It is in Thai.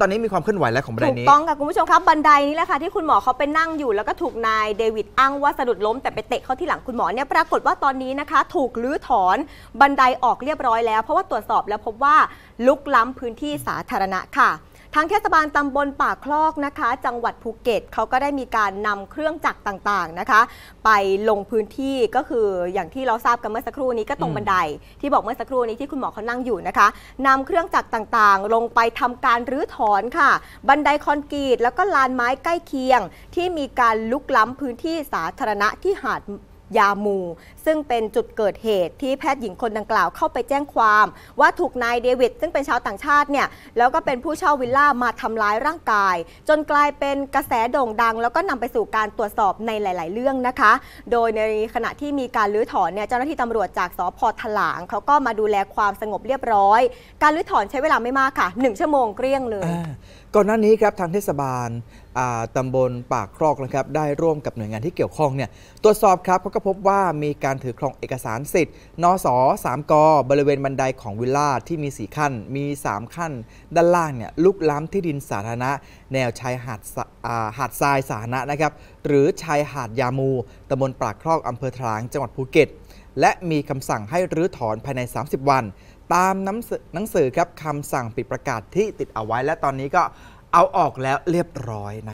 ตอนนี้มีความเคลื่อนไหวแล้วของบันไดนี้ ถูกต้องค่ะคุณผู้ชมครับบันไดนี้แหละค่ะที่คุณหมอเขาไปนั่งอยู่แล้วก็ถูกนายเดวิดอ้างว่าสะดุดล้ม แต่ไปเตะเข้าที่หลังคุณหมอเนี่ยปรากฏว่าตอนนี้นะคะ ถูกรื้อถอนบันไดออกเรียบร้อยแล้ว เพราะว่าตรวจสอบแล้วพบว่ารุกล้ำพื้นที่สาธารณะค่ะ ทางเทศบาลตำบลป่าคลอกนะคะ จังหวัดภูเก็ตเขาก็ได้มีการนำเครื่องจักรต่างๆนะคะ ไปลงพื้นที่ก็คืออย่างที่เราทราบกันเมื่อสักครู่นี้ก็ตรงบันได ที่บอกเมื่อสักครู่นี้ที่คุณหมอเขานั่งอยู่นะคะนำเครื่องจักรต่างๆ ลงไปทำการรื้อถอนค่ะ บันไดคอนกรีตแล้วก็ลานไม้ใกล้เคียง ที่มีการลุกล้ำพื้นที่สาธารณะที่หาด ยามู ซึ่งเป็นจุดเกิดเหตุที่แพทย์หญิงคนดังกล่าวเข้าไปแจ้งความ ว่าถูกนายเดวิดซึ่งเป็นชาวต่างชาติเนี่ยแล้วก็เป็นผู้เช่าวิลล่ามาทำร้ายร่างกาย จนกลายเป็นกระแสโด่งดัง แล้วก็นำไปสู่การตรวจสอบในหลาย ๆ เรื่องนะคะ โดยในขณะที่มีการรื้อถอนเนี่ยเจ้าหน้าที่ตำรวจจากสพถลางเขาก็มาดูแลความสงบเรียบร้อย การรื้อถอนใช้เวลาไม่มากค่ะ 1 ชั่วโมงเกลี้ยงเลยก่อนหน้านี้ครับทางเทศบาลตำบลปากครอกนะครับได้ร่วมกับหน่วยงานที่เกี่ยวข้องเนี่ยตรวจสอบครับเขาก็พบว่ามีการถือครองเอกสารสิทธิ์นส3กบริเวณบันไดของวิลล่าที่มี 4 ขั้นมี 3 ขั้น ด้านล่างเนี่ยลุกล้ำที่ดินสาธารณะ แนวชายหาดหาดทรายสาธารณะนะครับหรือชายหาดยามูตำบลปากครอกอำเภอถลางจังหวัดภูเก็ต และมีคำสั่งให้รื้อถอนภายใน 30 วัน ตามหนังสือหนังสือครับคำสั่งปิดประกาศที่ติดเอาไว้ และตอนนี้ก็ เอาออกแล้วเรียบร้อยนะ